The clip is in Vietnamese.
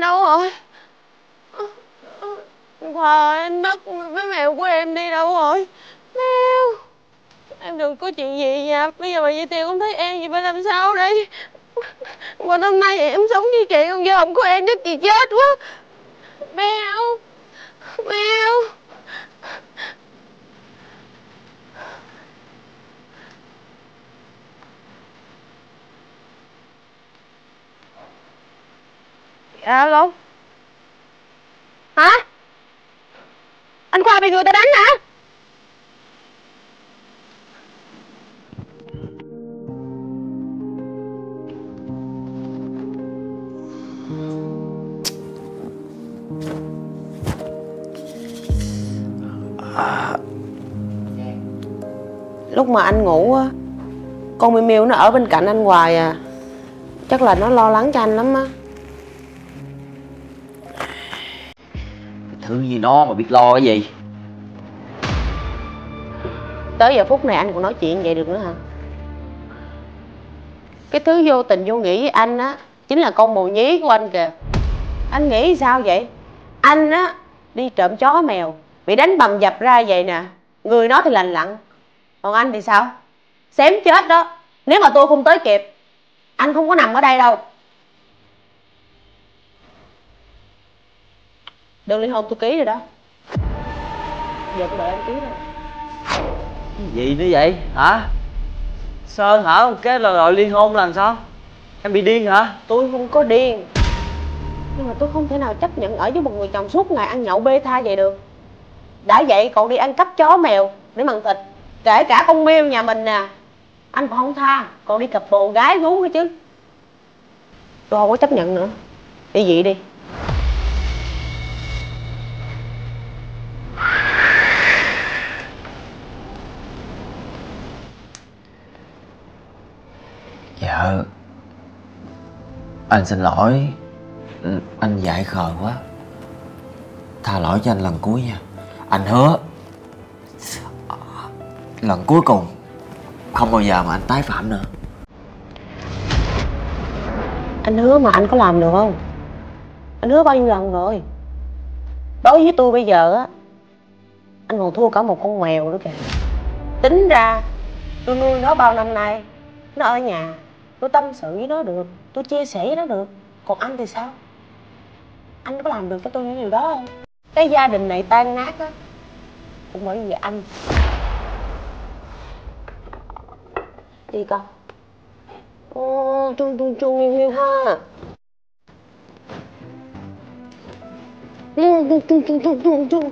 đâu rồi? Khoa ơi anh bắt mấy mèo của em đi đâu rồi? Mèo Em đừng có chuyện gì nha. Bây giờ bà Di Tiêu không thấy em gì phải làm sao đây? Còn hôm nay em sống như chị Còn giờ không có em chắc chị chết quá. Mèo. Alo. Hả? Anh khoa bị người ta đánh hả? Lúc mà anh ngủ á con miêu miêu nó ở bên cạnh anh hoài à. Chắc là nó lo lắng cho anh lắm á thương như nó mà biết lo cái gì? Tới giờ phút này anh còn nói chuyện vậy được nữa hả? Cái thứ vô tình vô nghĩ với anh á, chính là con bồ nhí của anh kìa. Anh nghĩ sao vậy? Anh á, đi trộm chó mèo, bị đánh bầm dập ra vậy nè. Người nó thì lành lặn. Còn anh thì sao? Xém chết đó. Nếu mà tôi không tới kịp, anh không có nằm ở đây đâu. Đơn ly hôn tôi ký rồi đó. Giờ tôi đợi anh ký rồi. Cái gì nữa vậy? Hả? Sơn hả? Cái là rồi liên hôn là làm sao? Em bị điên hả? Tôi không có điên. Nhưng mà tôi không thể nào chấp nhận ở với một người chồng suốt ngày ăn nhậu bê tha vậy được. Đã vậy còn đi ăn cắp chó mèo để mặn thịt kể cả con miêu nhà mình nè. Anh còn không tha còn đi cặp bồ gái gú nữa chứ. Tôi không có chấp nhận nữa. Đi dị đi Dạ. Anh xin lỗi. Anh dại khờ quá. Tha lỗi cho anh lần cuối nha. Anh hứa. Lần cuối cùng, Không bao giờ mà anh tái phạm nữa. Anh hứa mà anh có làm được không? Anh hứa bao nhiêu lần rồi? Đối với tôi bây giờ á, anh còn thua cả một con mèo nữa kìa. Tính ra tôi nuôi nó bao năm nay, nó ở nhà tôi tâm sự với nó được, tôi chia sẻ với nó được. Còn anh thì sao? Anh có làm được cho tôi những điều đó không? Cái gia đình này tan nát á, cũng bởi vì anh. Gì con? Ô, chung chung chung yêu yêu ha. Chung chung chung chung chung chung.